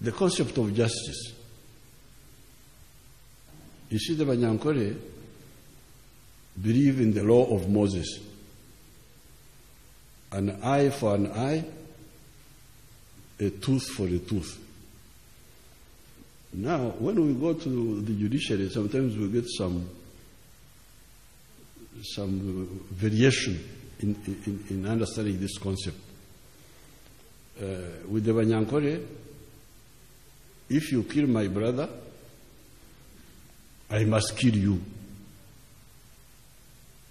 the concept of justice. You see, the Banyankore believe in the law of Moses an eye for an eye, a tooth for a tooth. Now, when we go to the judiciary, sometimes we get some some variation in, in, in understanding this concept. Uh, with the Banyankore, if you kill my brother, I must kill you.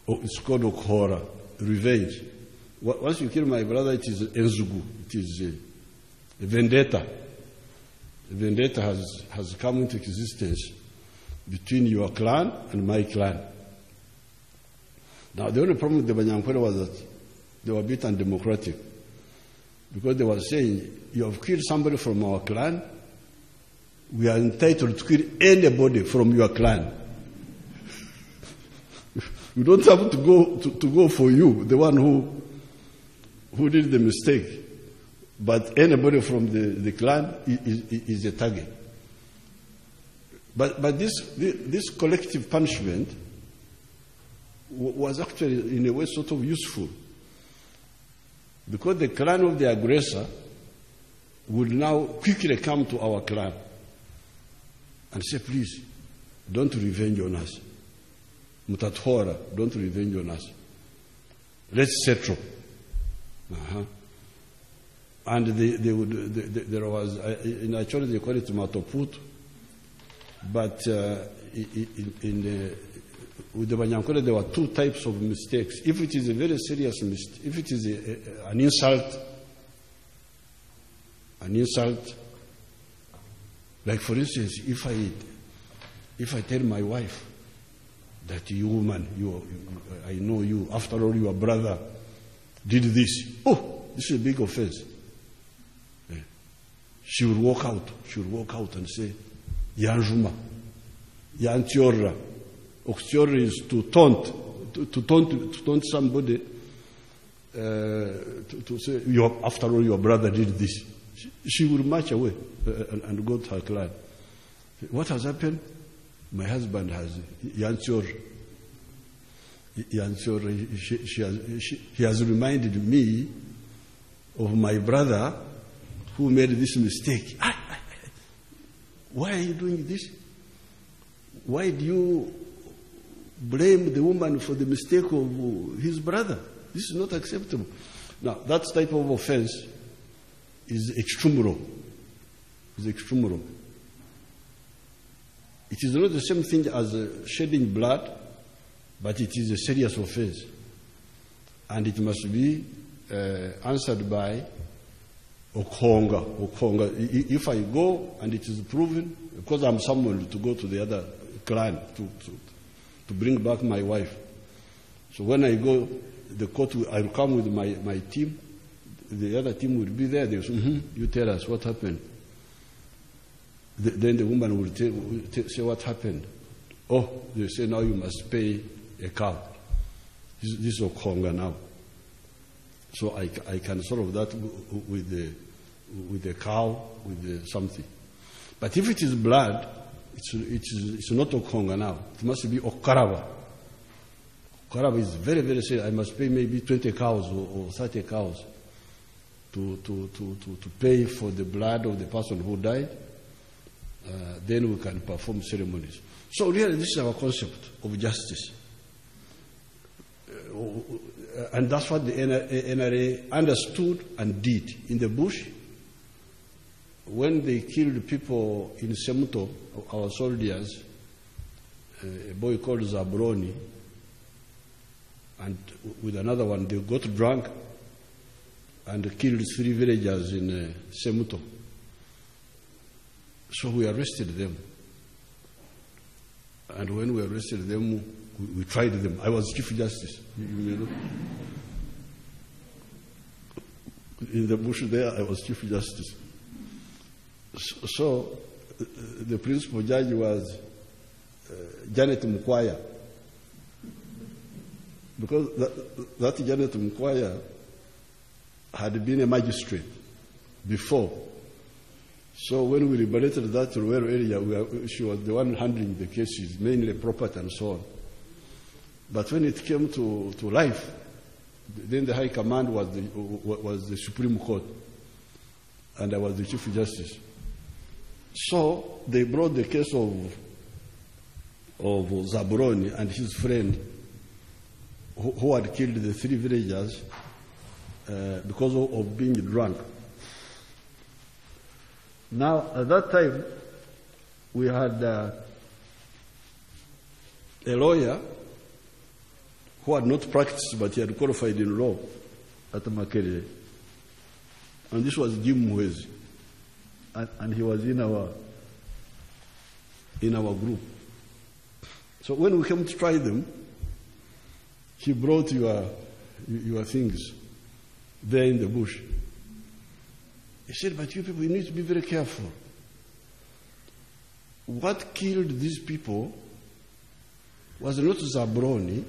Oh, it's called Okhora, revenge. Once you kill my brother, it is Enzugu, it is a, a vendetta. A vendetta has, has come into existence between your clan and my clan. Now, the only problem with the Banyankore was that they were a bit undemocratic because they were saying, You have killed somebody from our clan, we are entitled to kill anybody from your clan. we don't have to go, to, to go for you, the one who, who did the mistake. But anybody from the, the clan is, is, is a target. But, but this, this collective punishment was actually, in a way, sort of useful. Because the clan of the aggressor would now quickly come to our clan and say, please, don't revenge on us. Mutathora, don't revenge on us. Let's settle. Uh-huh. And they, they would, they, they, there was, in actually they call it matoput, but uh, in, in the, with the there were two types of mistakes. If it is a very serious mistake, if it is a, a, an insult, an insult, like for instance, if I, if I tell my wife that you woman, you, I know you, after all your brother did this, oh, this is a big offense. She will walk out, she will walk out and say, Yanjuma, Yantiorra. Oxtiorra is to taunt, to, to, taunt, to taunt somebody, uh, to, to, say, your, after all your brother did this. She, she will march away uh, and, and, go to her clan. What has happened? My husband has Yantior. Yantior, she, she has, she, he has reminded me of my brother who made this mistake. Why are you doing this? Why do you blame the woman for the mistake of his brother? This is not acceptable. Now, that type of offense is extreme wrong. Is extreme wrong. It is not the same thing as shedding blood, but it is a serious offense. And it must be uh, answered by Okonga. Okonga. If I go and it is proven, because I'm someone to go to the other clan to, to, to bring back my wife. So when I go, the court, I will come with my, my team. The other team will be there. They will say, mm-hmm, you tell us what happened. The, then the woman will, tell, tell, say what happened. Oh, they say now you must pay a cow. This, this is Okonga now. So I, I can solve that with the, with the cow, with the something. But if it is blood, it's, it's, it's not Okonga now. It must be Okarava. Okarava is very, very serious. I must pay maybe 20 cows or, or 30 cows to, to, to, to, to pay for the blood of the person who died. Uh, then we can perform ceremonies. So really, this is our concept of justice. Uh, and that's what the NRA understood and did. In the bush, when they killed people in Semuto, our soldiers, uh, a boy called Zabroni, and with another one, they got drunk and killed three villagers in uh, Semuto. So we arrested them. And when we arrested them, we, we tried them. I was Chief Justice. You, know? In the bush there, I was Chief Justice. So, so the principal judge was uh, Janat Mukwaya. Because that, that Janat Mukwaya had been a magistrate before. So when we liberated that rural area, we were, she was the one handling the cases, mainly property and so on. But when it came to, to life, then the High Command was the, was the Supreme Court, and I was the Chief Justice. So they brought the case of, of Zabroni and his friend who, who had killed the three villagers uh, because of, of being drunk. Now, at that time, we had uh, a lawyer who had not practiced but he had qualified in law at Makerere. And this was Jim Muhwezi. And, and he was in our, in our group. So when we came to try them, he brought your, your things there in the bush. He said, But you people, you need to be very careful. What killed these people was not Zabroni,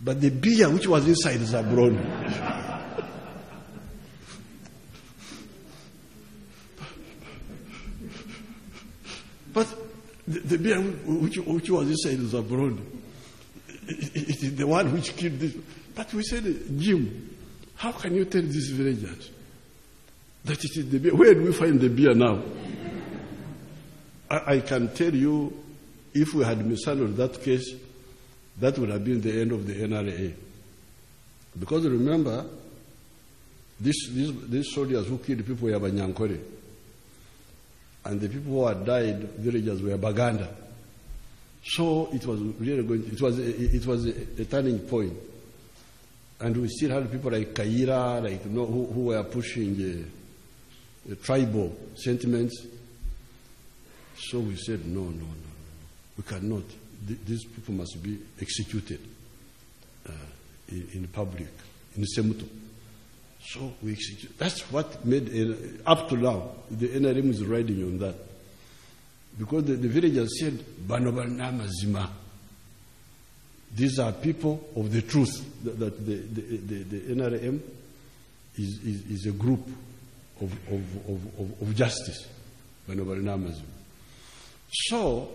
but the beer which was inside Zabroni. but the, beer which, which was inside Zabroni, it is the one which killed this. But we said, Jim, how can you tell these villagers that it is the beer? Where do we find the beer now? I, I can tell you, if we had mishandled that case, that would have been the end of the NRA. Because remember, this, this, these soldiers who killed people were Banyankore. And the people who had died, villagers, were Baganda. So it was really going, it was, a, it was a, a turning point. And we still had people like Kayiira, like, you know, who, who were pushing the, the tribal sentiments. So we said, no, no, no. We cannot these people must be executed uh, in, in, public, in Semuto. So we executed. That's what made, uh, up to now, the NRM is riding on that. Because the, the villagers said, Banobanama Zima. These are people of the truth, that, the, the, the, the, NRM is, is, is, a group of, of, of, of justice. So,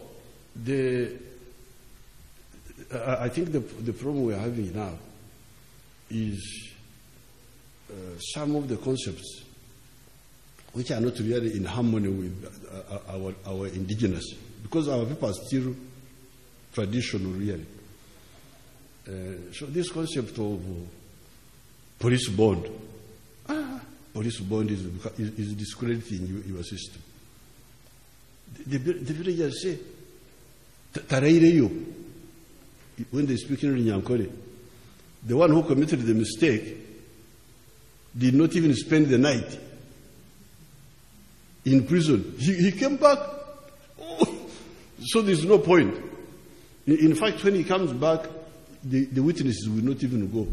the, I think the, the problem we're having now is uh, some of the concepts which are not really in harmony with uh, our, our indigenous, because our people are still traditional, really. So this concept of police bond, ah, police bond is, is, is discrediting your, your system. The, the, the villagers say, Tareireyo, when they speak in Nyankore, the one who committed the mistake did not even spend the night in prison. He, he came back. Oh, so there's no point. In, in, fact, when he comes back, the, the witnesses will not even go.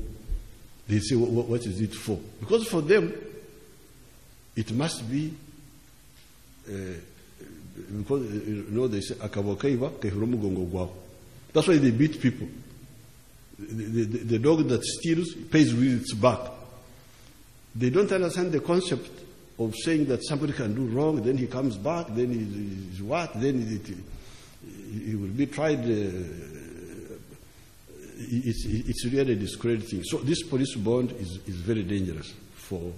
They say, what, what is it for? Because for them, it must be, uh, because, you know, they say. That's why they beat people. The, the, the, dog that steals pays with its back. They don't understand the concept of saying that somebody can do wrong, then he comes back, then he is what, then he will be tried. Uh, it's, it's really discrediting. So this police bond is, is very dangerous for,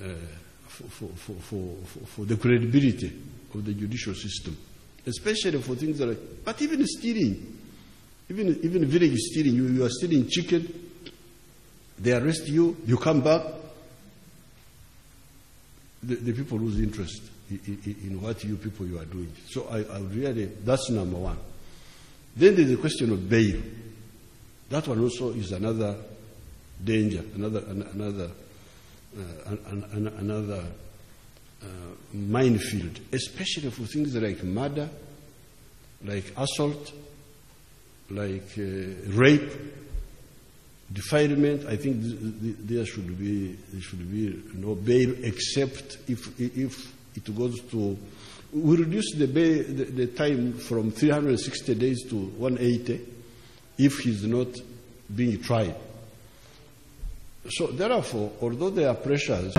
uh, for, for, for, for, the credibility of the judicial system especially for things like, but even stealing, even, even village stealing, you, you are stealing chicken, they arrest you, you come back, the, the people lose interest in, in, in, what you people you are doing. So I, I really, that's number one. Then there's the question of bail. That one also is another danger, another, another, uh, another uh, minefield, especially for things like murder, like assault, like uh, rape, defilement. I think there should be there should be no bail except if if it goes to. We reduce the, bail, the, the time from 360 days to 180 if he's not being tried. So therefore, although there are pressures,